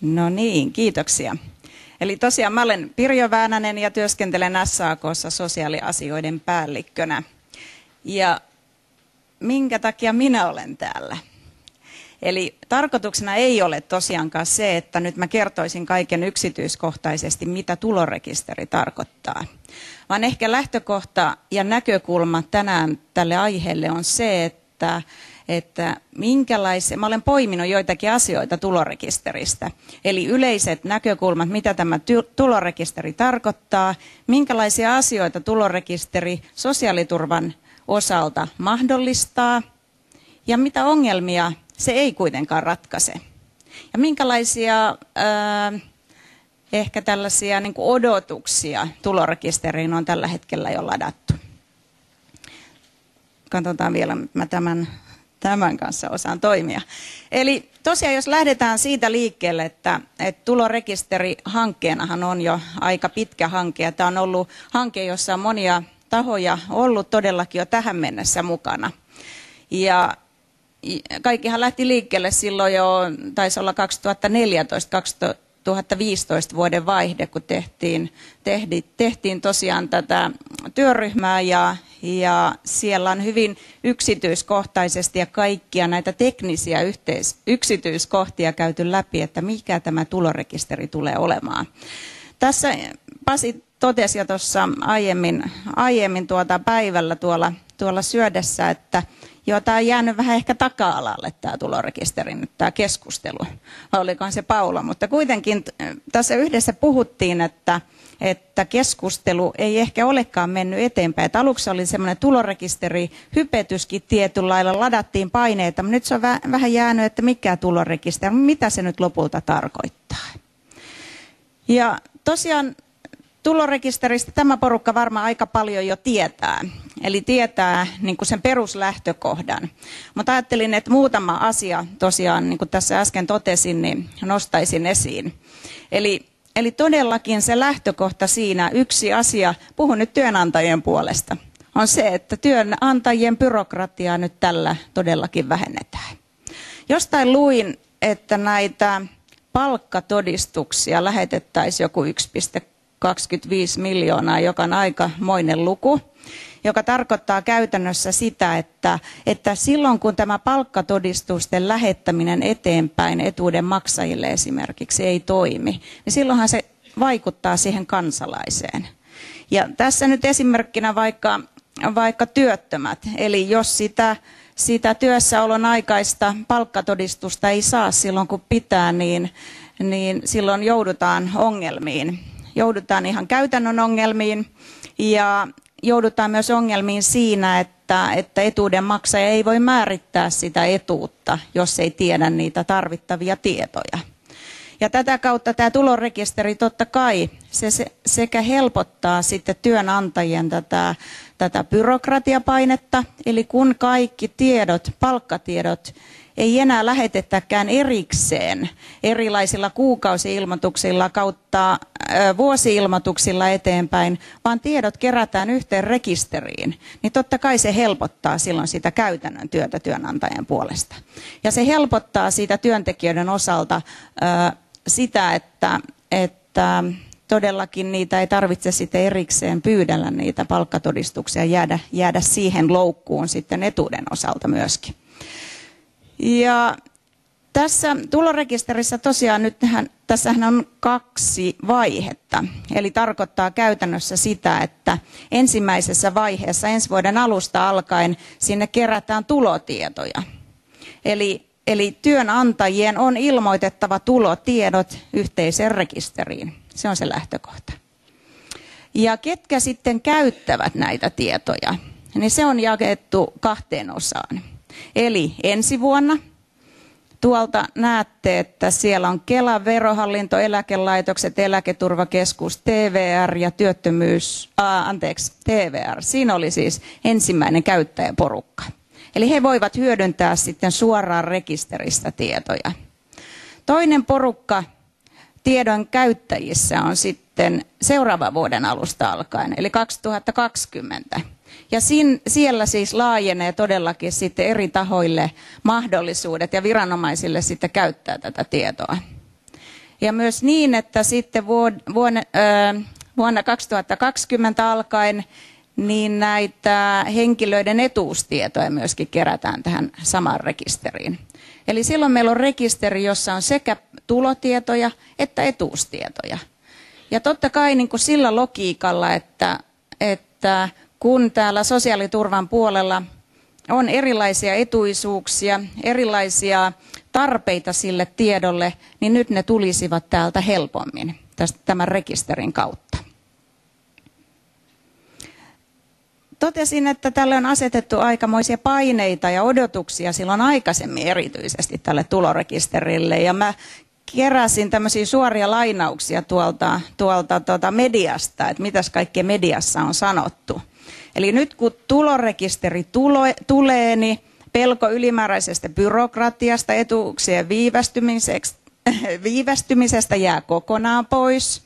No niin, kiitoksia. Eli tosiaan mä olen Pirjo Väänänen ja työskentelen SAKssa sosiaaliasioiden päällikkönä. Ja minkä takia minä olen täällä? Eli tarkoituksena ei ole tosiaankaan se, että nyt mä kertoisin kaiken yksityiskohtaisesti, mitä tulorekisteri tarkoittaa. Vaan ehkä lähtökohta ja näkökulma tänään tälle aiheelle on se, että että minkälaisia, mä olen poiminut joitakin asioita tulorekisteristä. Eli yleiset näkökulmat, mitä tämä tulorekisteri tarkoittaa, minkälaisia asioita tulorekisteri sosiaaliturvan osalta mahdollistaa ja mitä ongelmia se ei kuitenkaan ratkaise. Ja minkälaisia ää, ehkä tällaisia niin odotuksia tulorekisteriin on tällä hetkellä jo ladattu. Katsotaan vielä, mä tämän tämän kanssa osaan toimia. Eli tosiaan jos lähdetään siitä liikkeelle, että, että tulorekisteri hankkeenahan on jo aika pitkä hanke tämä on ollut hanke, jossa on monia tahoja ollut todellakin jo tähän mennessä mukana. Ja kaikkihan lähti liikkeelle silloin jo, taisi olla 2014 2015 vuoden vaihde, kun tehtiin, tehtiin tosiaan tätä työryhmää ja, ja siellä on hyvin yksityiskohtaisesti ja kaikkia näitä teknisiä yhteis, yksityiskohtia käyty läpi, että mikä tämä tulorekisteri tulee olemaan. Tässä Pasi totesi jo tuossa aiemmin, aiemmin tuota päivällä tuolla, tuolla syödessä, että Joo, tämä on jäänyt vähän ehkä taka-alalle tämä tulorekisteri nyt tämä keskustelu, vai olikohan se Paula, mutta kuitenkin tässä yhdessä puhuttiin, että, että keskustelu ei ehkä olekaan mennyt eteenpäin. Että aluksi oli semmoinen tulorekisteri, hypetyskin tietyllä lailla, ladattiin paineita, mutta nyt se on vähän jäänyt, että mikä tulorekisteri, mitä se nyt lopulta tarkoittaa. Ja tosiaan tulorekisteristä tämä porukka varmaan aika paljon jo tietää. Eli tietää niin kuin sen peruslähtökohdan. Mutta ajattelin, että muutama asia tosiaan, niin kuin tässä äsken totesin, niin nostaisin esiin. Eli, eli todellakin se lähtökohta siinä, yksi asia, puhun nyt työnantajien puolesta, on se, että työnantajien byrokratiaa nyt tällä todellakin vähennetään. Jostain luin, että näitä palkkatodistuksia lähetettäisiin joku 1,25 miljoonaa, joka on aikamoinen luku joka tarkoittaa käytännössä sitä, että, että silloin kun tämä palkkatodistusten lähettäminen eteenpäin etuuden maksajille esimerkiksi ei toimi, niin silloinhan se vaikuttaa siihen kansalaiseen. Ja tässä nyt esimerkkinä vaikka, vaikka työttömät, eli jos sitä sitä työssäolon aikaista palkkatodistusta ei saa silloin kun pitää, niin, niin silloin joudutaan ongelmiin. Joudutaan ihan käytännön ongelmiin ja joudutaan myös ongelmiin siinä, että, että etuuden maksaja ei voi määrittää sitä etuutta, jos ei tiedä niitä tarvittavia tietoja. Ja tätä kautta tämä tulorekisteri totta kai se, se sekä helpottaa sitten työnantajien tätä, tätä byrokratiapainetta, eli kun kaikki tiedot, palkkatiedot ei enää lähetettäkään erikseen erilaisilla kuukausiilmoituksilla kautta vuosiilmoituksilla eteenpäin, vaan tiedot kerätään yhteen rekisteriin, niin totta kai se helpottaa silloin sitä käytännön työtä työnantajan puolesta. Ja se helpottaa siitä työntekijöiden osalta sitä, että, että todellakin niitä ei tarvitse sitten erikseen pyydellä niitä palkkatodistuksia jäädä, jäädä siihen loukkuun sitten etuuden osalta myöskin. Ja tässä tulorekisterissä tosiaan nyt tässähän on kaksi vaihetta. Eli tarkoittaa käytännössä sitä, että ensimmäisessä vaiheessa ensi vuoden alusta alkaen sinne kerätään tulotietoja. Eli, eli työnantajien on ilmoitettava tulotiedot yhteiseen rekisteriin. Se on se lähtökohta. Ja ketkä sitten käyttävät näitä tietoja, niin se on jaettu kahteen osaan. Eli ensi vuonna tuolta näette, että siellä on Kela, verohallinto, eläkelaitokset, eläketurvakeskus, TVR ja työttömyys, äh, anteeksi, TVR. Siinä oli siis ensimmäinen käyttäjäporukka. Eli he voivat hyödyntää sitten suoraan rekisteristä tietoja. Toinen porukka tiedon käyttäjissä on sitten seuraavan vuoden alusta alkaen, eli 2020. Ja siellä siis laajenee todellakin sitten eri tahoille mahdollisuudet ja viranomaisille sitten käyttää tätä tietoa. Ja myös niin, että sitten vuonna, vuonna 2020 alkaen niin näitä henkilöiden etuustietoja myöskin kerätään tähän samaan rekisteriin. Eli silloin meillä on rekisteri, jossa on sekä tulotietoja että etuustietoja. Ja totta kai niin kuin sillä logiikalla, että, että kun täällä sosiaaliturvan puolella on erilaisia etuisuuksia, erilaisia tarpeita sille tiedolle, niin nyt ne tulisivat täältä helpommin tämän rekisterin kautta. Totesin, että tälle on asetettu aikamoisia paineita ja odotuksia silloin aikaisemmin erityisesti tälle tulorekisterille. Ja mä keräsin tämmöisiä suoria lainauksia tuolta, tuolta tuota mediasta, että mitäs kaikkea mediassa on sanottu. Eli nyt kun tulorekisteri tule, tulee, niin pelko ylimääräisestä byrokratiasta, etuuksien viivästymisestä jää kokonaan pois.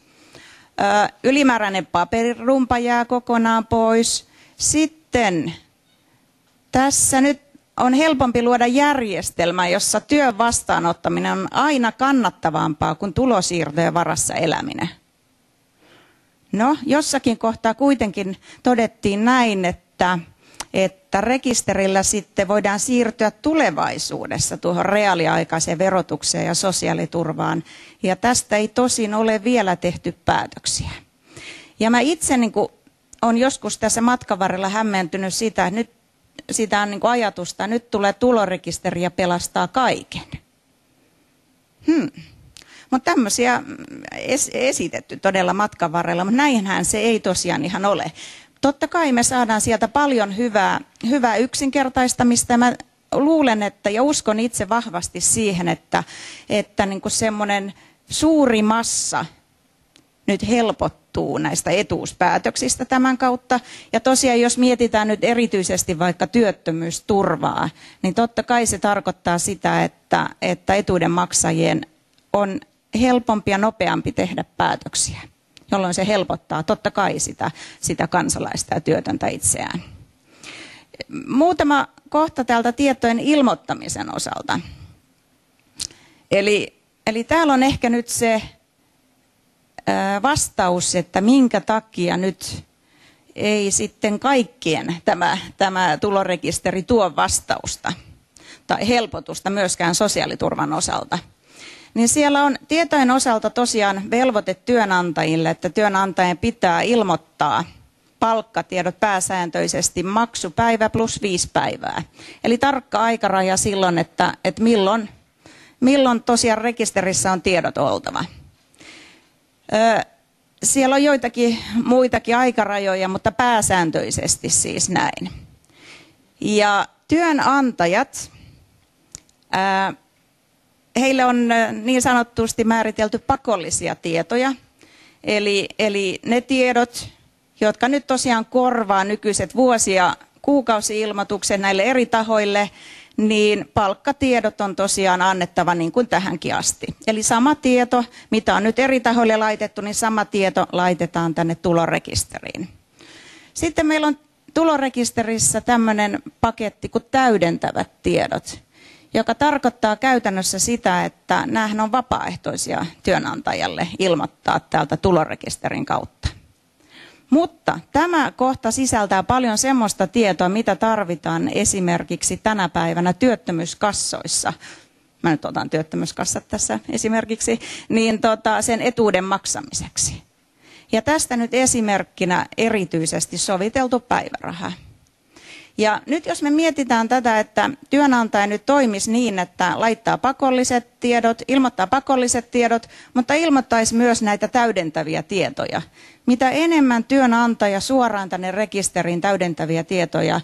Ylimääräinen paperirumpa jää kokonaan pois. Sitten tässä nyt on helpompi luoda järjestelmä, jossa työn vastaanottaminen on aina kannattavampaa kuin tulosiirtojen varassa eläminen. No, jossakin kohtaa kuitenkin todettiin näin, että, että rekisterillä sitten voidaan siirtyä tulevaisuudessa tuohon reaaliaikaiseen verotukseen ja sosiaaliturvaan. Ja tästä ei tosin ole vielä tehty päätöksiä. Ja mä itse niin olen joskus tässä matkan varrella hämmentynyt sitä, että nyt sitä on niin ajatusta, että nyt tulee tulorekisteri ja pelastaa kaiken. Hmm. Mutta tämmöisiä es- esitetty todella matkan varrella, mutta näinhän se ei tosiaan ihan ole. Totta kai me saadaan sieltä paljon hyvää, hyvää yksinkertaistamista. Mä luulen, että ja uskon itse vahvasti siihen, että, että niin semmoinen suuri massa nyt helpottuu näistä etuuspäätöksistä tämän kautta. Ja tosiaan, jos mietitään nyt erityisesti vaikka työttömyysturvaa, niin totta kai se tarkoittaa sitä, että, että etuuden maksajien on helpompi ja nopeampi tehdä päätöksiä, jolloin se helpottaa totta kai sitä, sitä kansalaista ja työtöntä itseään. Muutama kohta täältä tietojen ilmoittamisen osalta. Eli, eli täällä on ehkä nyt se vastaus, että minkä takia nyt ei sitten kaikkien tämä, tämä tulorekisteri tuo vastausta tai helpotusta myöskään sosiaaliturvan osalta. Niin siellä on tietojen osalta tosiaan velvoite työnantajille, että työnantajan pitää ilmoittaa palkkatiedot pääsääntöisesti maksupäivä plus viisi päivää. Eli tarkka aikaraja silloin, että, että milloin, milloin tosiaan rekisterissä on tiedot oltava. Siellä on joitakin muitakin aikarajoja, mutta pääsääntöisesti siis näin. Ja työnantajat, heille on niin sanottusti määritelty pakollisia tietoja. Eli, eli ne tiedot, jotka nyt tosiaan korvaa nykyiset vuosia kuukausi-ilmoituksen näille eri tahoille, niin palkkatiedot on tosiaan annettava niin kuin tähänkin asti. Eli sama tieto, mitä on nyt eri tahoille laitettu, niin sama tieto laitetaan tänne tulorekisteriin. Sitten meillä on tulorekisterissä tämmöinen paketti kuin täydentävät tiedot, joka tarkoittaa käytännössä sitä, että nämähän on vapaaehtoisia työnantajalle ilmoittaa täältä tulorekisterin kautta. Mutta tämä kohta sisältää paljon semmoista tietoa, mitä tarvitaan esimerkiksi tänä päivänä työttömyyskassoissa. Mä nyt otan työttömyyskassat tässä esimerkiksi, niin tota, sen etuuden maksamiseksi. Ja tästä nyt esimerkkinä erityisesti soviteltu päiväraha. Ja nyt jos me mietitään tätä, että työnantaja nyt toimisi niin, että laittaa pakolliset tiedot, ilmoittaa pakolliset tiedot, mutta ilmoittaisi myös näitä täydentäviä tietoja. Mitä enemmän työnantaja suoraan tänne rekisteriin täydentäviä tietoja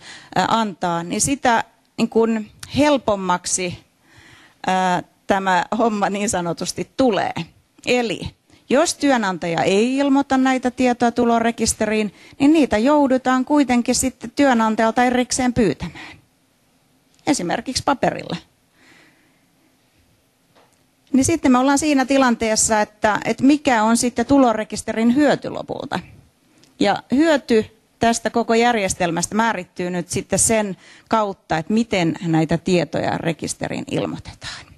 antaa, niin sitä niin kuin helpommaksi tämä homma niin sanotusti tulee. Eli jos työnantaja ei ilmoita näitä tietoja tulorekisteriin, niin niitä joudutaan kuitenkin sitten työnantajalta erikseen pyytämään. Esimerkiksi paperilla. Niin sitten me ollaan siinä tilanteessa, että, että mikä on sitten tulorekisterin hyöty lopulta. Ja hyöty tästä koko järjestelmästä määrittyy nyt sitten sen kautta, että miten näitä tietoja rekisteriin ilmoitetaan.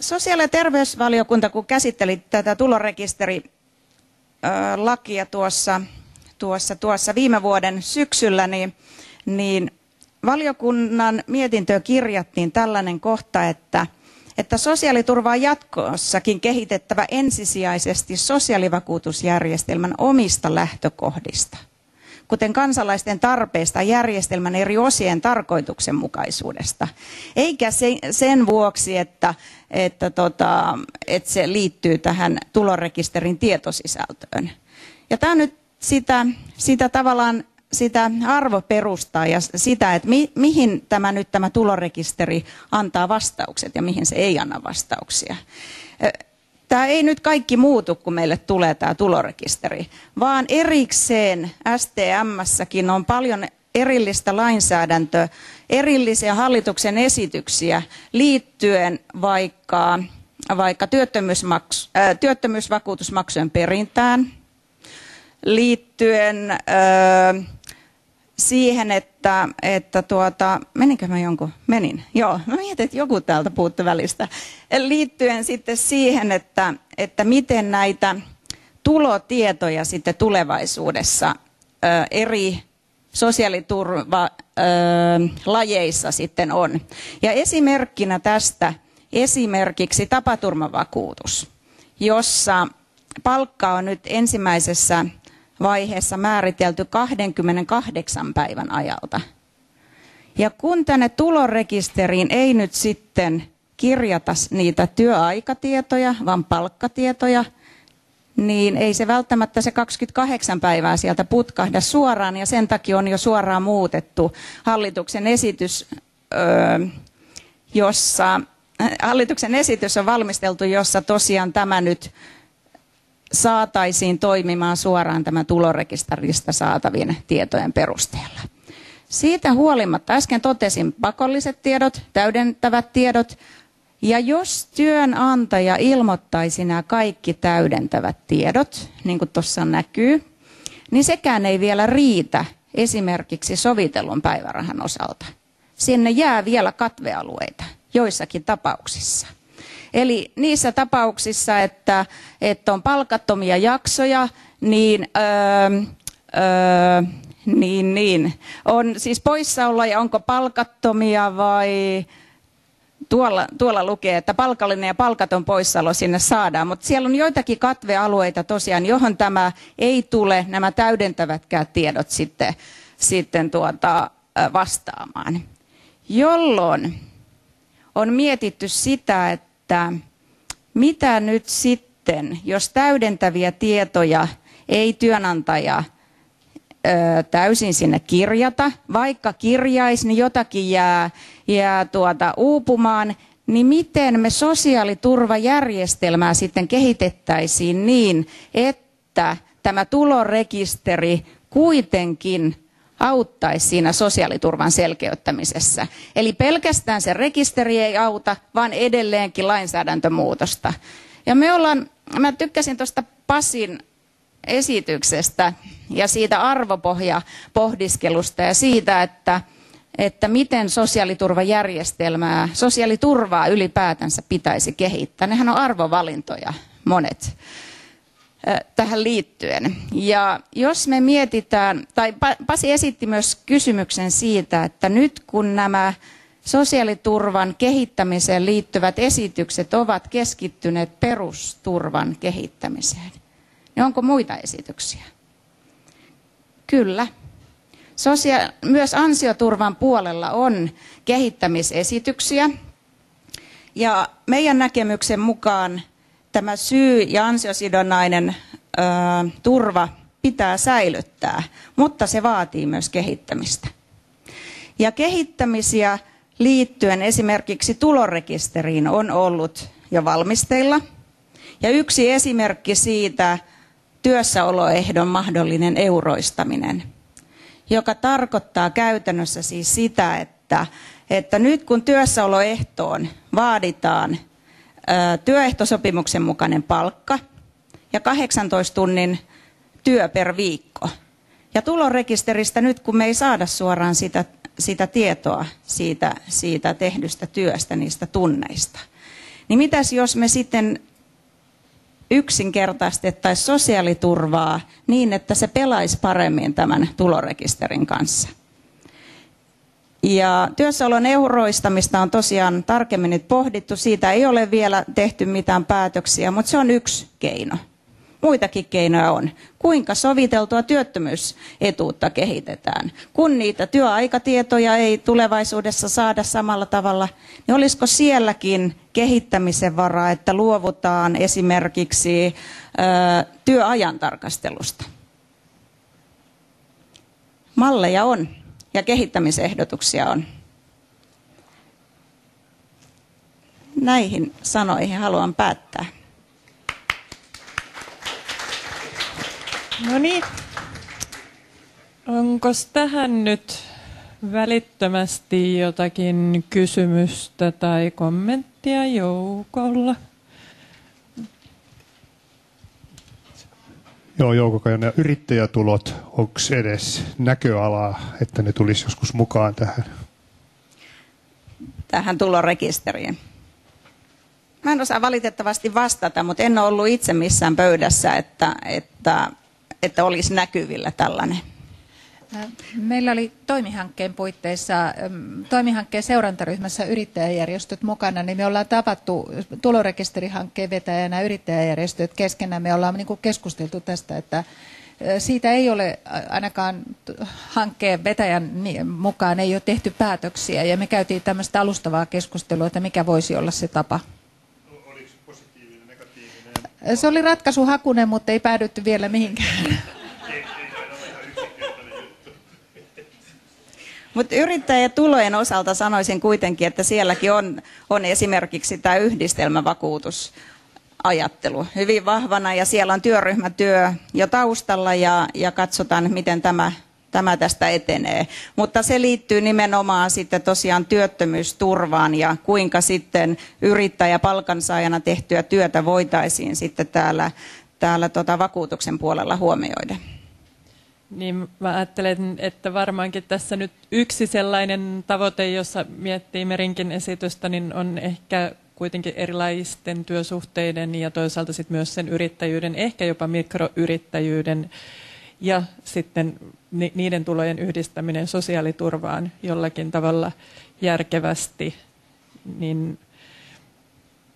Sosiaali- ja terveysvaliokunta, kun käsitteli tätä tulorekisterilakia tuossa, tuossa, tuossa viime vuoden syksyllä, niin, niin valiokunnan mietintöön kirjattiin tällainen kohta, että, että sosiaaliturvaa jatkossakin kehitettävä ensisijaisesti sosiaalivakuutusjärjestelmän omista lähtökohdista – kuten kansalaisten tarpeista järjestelmän eri osien tarkoituksenmukaisuudesta, eikä sen vuoksi, että, että, tota, että se liittyy tähän tulorekisterin tietosisältöön. Ja tämä nyt sitä, sitä tavallaan sitä arvoperustaa ja sitä, että mi, mihin tämä nyt tämä tulorekisteri antaa vastaukset ja mihin se ei anna vastauksia tämä ei nyt kaikki muutu, kun meille tulee tämä tulorekisteri, vaan erikseen STMssäkin on paljon erillistä lainsäädäntöä, erillisiä hallituksen esityksiä liittyen vaikka, vaikka työttömyysmaksu, äh, työttömyysvakuutusmaksujen perintään, liittyen äh, siihen, että, että tuota, meninkö mä jonkun? Menin, joo. Mä mietin, että joku täältä puuttu välistä. Liittyen sitten siihen, että, että miten näitä tulotietoja sitten tulevaisuudessa ö, eri sosiaaliturvalajeissa sitten on. Ja esimerkkinä tästä esimerkiksi tapaturmavakuutus, jossa palkka on nyt ensimmäisessä vaiheessa määritelty 28 päivän ajalta. Ja kun tänne tulorekisteriin ei nyt sitten kirjata niitä työaikatietoja, vaan palkkatietoja, niin ei se välttämättä se 28 päivää sieltä putkahda suoraan, ja sen takia on jo suoraan muutettu hallituksen esitys, jossa hallituksen esitys on valmisteltu, jossa tosiaan tämä nyt saataisiin toimimaan suoraan tämä tulorekisteristä saatavien tietojen perusteella. Siitä huolimatta äsken totesin pakolliset tiedot, täydentävät tiedot, ja jos työnantaja ilmoittaisi nämä kaikki täydentävät tiedot, niin kuin tuossa näkyy, niin sekään ei vielä riitä esimerkiksi sovitellun päivärahan osalta. Sinne jää vielä katvealueita joissakin tapauksissa. Eli niissä tapauksissa, että, että on palkattomia jaksoja, niin, öö, öö, niin, niin. On siis poissaoloja, onko palkattomia vai tuolla, tuolla lukee, että palkallinen ja palkaton poissaolo sinne saadaan, mutta siellä on joitakin katvealueita tosiaan, johon tämä ei tule, nämä täydentävätkään tiedot sitten, sitten tuota, vastaamaan. Jolloin on mietitty sitä, että että mitä nyt sitten, jos täydentäviä tietoja ei työnantaja ö, täysin sinne kirjata, vaikka kirjaisi, niin jotakin jää, jää tuota uupumaan, niin miten me sosiaaliturvajärjestelmää sitten kehitettäisiin niin, että tämä tulorekisteri kuitenkin auttaisi siinä sosiaaliturvan selkeyttämisessä. Eli pelkästään se rekisteri ei auta, vaan edelleenkin lainsäädäntömuutosta. Ja me ollaan, mä tykkäsin tuosta Pasin esityksestä ja siitä arvopohjapohdiskelusta ja siitä, että, että miten sosiaaliturvajärjestelmää, sosiaaliturvaa ylipäätänsä pitäisi kehittää. Nehän on arvovalintoja monet tähän liittyen. Ja jos me mietitään, tai Pasi esitti myös kysymyksen siitä, että nyt kun nämä sosiaaliturvan kehittämiseen liittyvät esitykset ovat keskittyneet perusturvan kehittämiseen, niin onko muita esityksiä? Kyllä. Sosia- myös ansioturvan puolella on kehittämisesityksiä. Ja meidän näkemyksen mukaan tämä syy- ja ansiosidonnainen ö, turva pitää säilyttää, mutta se vaatii myös kehittämistä. Ja kehittämisiä liittyen esimerkiksi tulorekisteriin on ollut jo valmisteilla. Ja yksi esimerkki siitä työssäoloehdon mahdollinen euroistaminen, joka tarkoittaa käytännössä siis sitä, että, että nyt kun työssäoloehtoon vaaditaan työehtosopimuksen mukainen palkka ja 18 tunnin työ per viikko. Ja tulorekisteristä nyt, kun me ei saada suoraan sitä, sitä tietoa siitä, siitä tehdystä työstä, niistä tunneista, Niin mitäs jos me sitten yksinkertaistettaisiin sosiaaliturvaa niin, että se pelaisi paremmin tämän tulorekisterin kanssa? Ja työssäolon euroistamista on tosiaan tarkemmin nyt pohdittu. Siitä ei ole vielä tehty mitään päätöksiä, mutta se on yksi keino. Muitakin keinoja on. Kuinka soviteltua työttömyysetuutta kehitetään? Kun niitä työaikatietoja ei tulevaisuudessa saada samalla tavalla, niin olisiko sielläkin kehittämisen varaa, että luovutaan esimerkiksi ö, työajan tarkastelusta? Malleja on ja kehittämisehdotuksia on. Näihin sanoihin haluan päättää. No niin. Onko tähän nyt välittömästi jotakin kysymystä tai kommenttia joukolla? Joo, Jouko Kajonen. Yrittäjätulot, onko edes näköalaa, että ne tulisi joskus mukaan tähän? Tähän tulorekisteriin. Mä en osaa valitettavasti vastata, mutta en ole ollut itse missään pöydässä, että, että, että olisi näkyvillä tällainen. Meillä oli toimihankkeen puitteissa, toimihankkeen seurantaryhmässä yrittäjäjärjestöt mukana, niin me ollaan tavattu tulorekisterihankkeen vetäjänä yrittäjäjärjestöt keskenään. Me ollaan niin keskusteltu tästä, että siitä ei ole ainakaan hankkeen vetäjän mukaan ei ole tehty päätöksiä ja me käytiin tämmöistä alustavaa keskustelua, että mikä voisi olla se tapa. Oliko positiivinen, negatiivinen? Se oli ratkaisuhakunen, mutta ei päädytty vielä mihinkään. Mutta yrittäjätulojen osalta sanoisin kuitenkin, että sielläkin on, on esimerkiksi tämä yhdistelmävakuutus ajattelu hyvin vahvana ja siellä on työryhmätyö jo taustalla ja, ja katsotaan, miten tämä, tämä tästä etenee. Mutta se liittyy nimenomaan sitten tosiaan työttömyysturvaan ja kuinka sitten yrittäjä palkansaajana tehtyä työtä voitaisiin sitten täällä, täällä tota vakuutuksen puolella huomioida. Niin mä ajattelen, että varmaankin tässä nyt yksi sellainen tavoite, jossa miettii Merinkin esitystä, niin on ehkä kuitenkin erilaisten työsuhteiden ja toisaalta sitten myös sen yrittäjyyden, ehkä jopa mikroyrittäjyyden ja sitten niiden tulojen yhdistäminen sosiaaliturvaan jollakin tavalla järkevästi, niin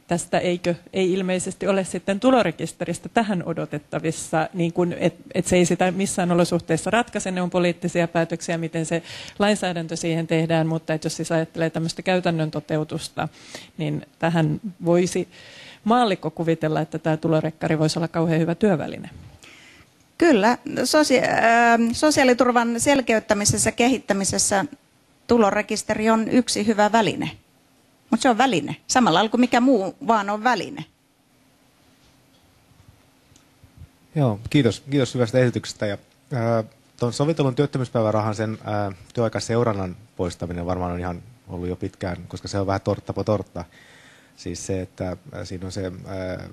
tästä eikö, ei ilmeisesti ole sitten tulorekisteristä tähän odotettavissa, niin kuin, et, se ei sitä missään olosuhteessa ratkaise, ne on poliittisia päätöksiä, miten se lainsäädäntö siihen tehdään, mutta et jos siis ajattelee tämmöistä käytännön toteutusta, niin tähän voisi maallikko kuvitella, että tämä tulorekkari voisi olla kauhean hyvä työväline. Kyllä, sosia- sosiaaliturvan selkeyttämisessä, kehittämisessä tulorekisteri on yksi hyvä väline. Mutta se on väline. Samalla kuin mikä muu vaan on väline. Joo, kiitos. Kiitos hyvästä esityksestä. Ja, ää, tuon sovitellun työttömyyspäivärahan sen ää, työaikaseurannan poistaminen varmaan on ihan ollut jo pitkään, koska se on vähän tortta po tortta. Siis se, että siinä on se ää,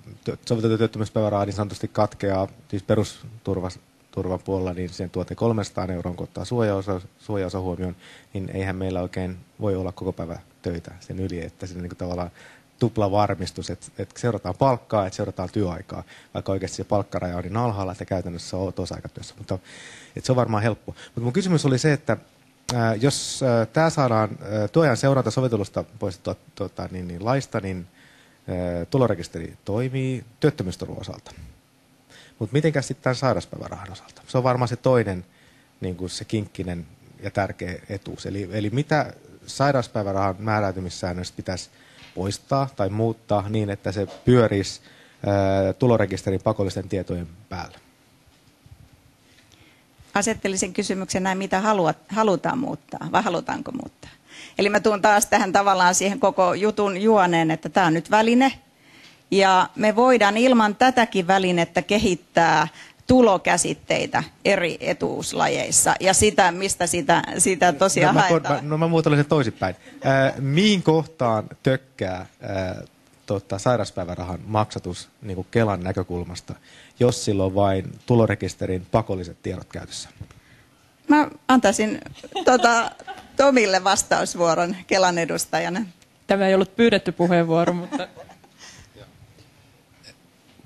soviteltu työttömyyspäiväraha niin sanotusti katkeaa, siis perusturvan puolella, niin sen tuote 300 euroa, kun ottaa suojaosa, suojaosa huomioon, niin eihän meillä oikein voi olla koko päivä töitä sen yli, että siinä niin tavallaan tupla varmistus, että, että seurataan palkkaa, että seurataan työaikaa, vaikka oikeasti se palkkaraja on niin alhaalla, että käytännössä on osa-aikatyössä. Mutta että se on varmaan helppo. Mutta mun kysymys oli se, että ää, jos ää, tämä saadaan ää, työajan seuranta sovitelusta poistettua tuota, niin, niin laista, niin ää, tulorekisteri toimii työttömyysturvan osalta. Mutta mitenkäs sitten tämän sairauspäivärahan osalta? Se on varmaan se toinen niin kuin se kinkkinen ja tärkeä etuus. Eli, eli mitä sairauspäivärahan määräytymissäännöstä pitäisi poistaa tai muuttaa niin, että se pyörisi tulorekisterin pakollisten tietojen päällä? Asettelisin kysymyksen näin, mitä haluat, halutaan muuttaa vai halutaanko muuttaa. Eli mä tuun taas tähän tavallaan siihen koko jutun juoneen, että tämä on nyt väline. Ja me voidaan ilman tätäkin välinettä kehittää tulokäsitteitä eri etuuslajeissa ja sitä, mistä sitä, sitä tosiaan no, mä, haetaan. Mä, no mä muotoilen sen toisinpäin. Äh, mihin kohtaan tökkää äh, tota, sairauspäivärahan maksatus niin kuin Kelan näkökulmasta, jos silloin vain tulorekisterin pakolliset tiedot käytössä? Mä antaisin tota, Tomille vastausvuoron Kelan edustajana. Tämä ei ollut pyydetty puheenvuoro, mutta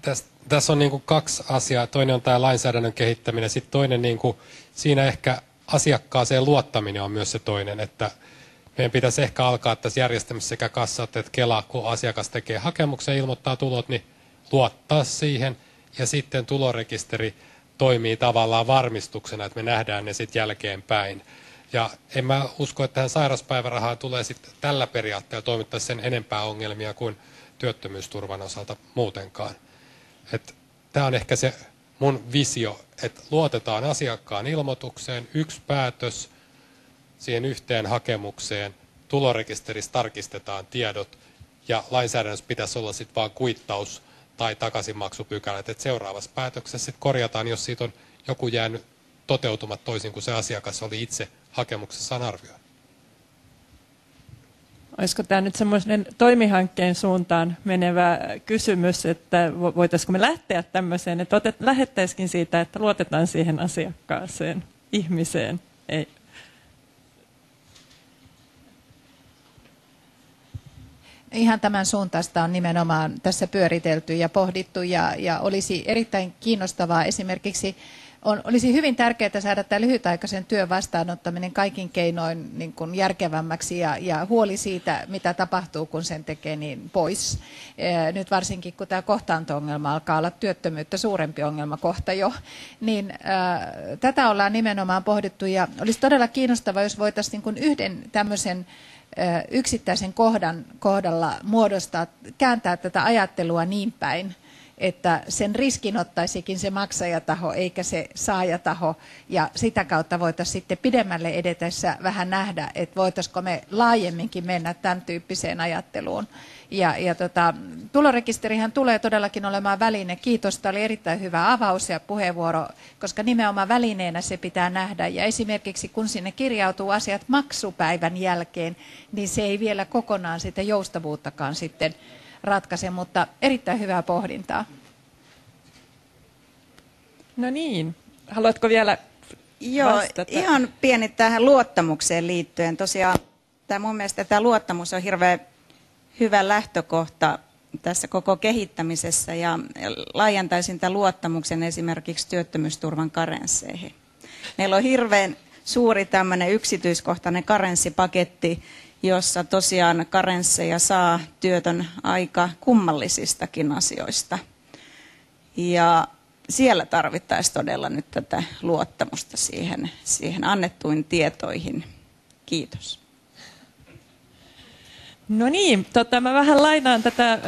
Tässä, tässä on niin kuin kaksi asiaa. Toinen on tämä lainsäädännön kehittäminen. Sitten toinen, niin kuin, siinä ehkä asiakkaaseen luottaminen on myös se toinen, että meidän pitäisi ehkä alkaa tässä järjestelmässä sekä kassat että Kela, kun asiakas tekee hakemuksen ja ilmoittaa tulot, niin luottaa siihen. Ja sitten tulorekisteri toimii tavallaan varmistuksena, että me nähdään ne sitten jälkeenpäin. Ja en mä usko, että tähän sairauspäivärahaan tulee sitten tällä periaatteella toimittaisi sen enempää ongelmia kuin työttömyysturvan osalta muutenkaan. Tämä on ehkä se mun visio, että luotetaan asiakkaan ilmoitukseen, yksi päätös siihen yhteen hakemukseen, tulorekisterissä tarkistetaan tiedot ja lainsäädännössä pitäisi olla sitten vain kuittaus tai takaisinmaksupykälät, että seuraavassa päätöksessä sitten korjataan, jos siitä on joku jäänyt toteutumat toisin kuin se asiakas oli itse hakemuksessaan arvioinut. Olisiko tämä nyt semmoinen toimihankkeen suuntaan menevä kysymys, että voitaisiinko me lähteä tämmöiseen, että otet, lähettäisikin siitä, että luotetaan siihen asiakkaaseen, ihmiseen, ei. Ihan tämän suuntaista on nimenomaan tässä pyöritelty ja pohdittu ja, ja olisi erittäin kiinnostavaa esimerkiksi on, olisi hyvin tärkeää saada tämä lyhytaikaisen työn vastaanottaminen kaikin keinoin niin kuin järkevämmäksi ja, ja huoli siitä, mitä tapahtuu, kun sen tekee, niin pois. Nyt varsinkin, kun tämä kohtaanto-ongelma alkaa olla työttömyyttä suurempi ongelma kohta jo, niin ää, tätä ollaan nimenomaan pohdittu ja olisi todella kiinnostavaa, jos voitaisiin niin kuin yhden tämmöisen yksittäisen kohdan kohdalla muodostaa, kääntää tätä ajattelua niin päin, että sen riskin ottaisikin se maksajataho eikä se saajataho. Ja sitä kautta voitaisiin sitten pidemmälle edetessä vähän nähdä, että voitaisiko me laajemminkin mennä tämän tyyppiseen ajatteluun. Ja, ja tota, tulorekisterihän tulee todellakin olemaan väline. Kiitos, tämä oli erittäin hyvä avaus ja puheenvuoro, koska nimenomaan välineenä se pitää nähdä. Ja esimerkiksi kun sinne kirjautuu asiat maksupäivän jälkeen, niin se ei vielä kokonaan sitä joustavuuttakaan sitten ratkaise, mutta erittäin hyvää pohdintaa. No niin, haluatko vielä Joo, vastata? ihan pieni tähän luottamukseen liittyen. Tosiaan tämä mun mielestä tämä luottamus on hirveän hyvä lähtökohta tässä koko kehittämisessä ja laajentaisin tämän luottamuksen esimerkiksi työttömyysturvan karensseihin. Meillä on hirveän suuri tämmöinen yksityiskohtainen karenssipaketti, jossa tosiaan karensseja saa työtön aika kummallisistakin asioista. Ja siellä tarvittaisiin todella nyt tätä luottamusta siihen, siihen annettuin tietoihin. Kiitos. No niin, tota, mä vähän lainaan tätä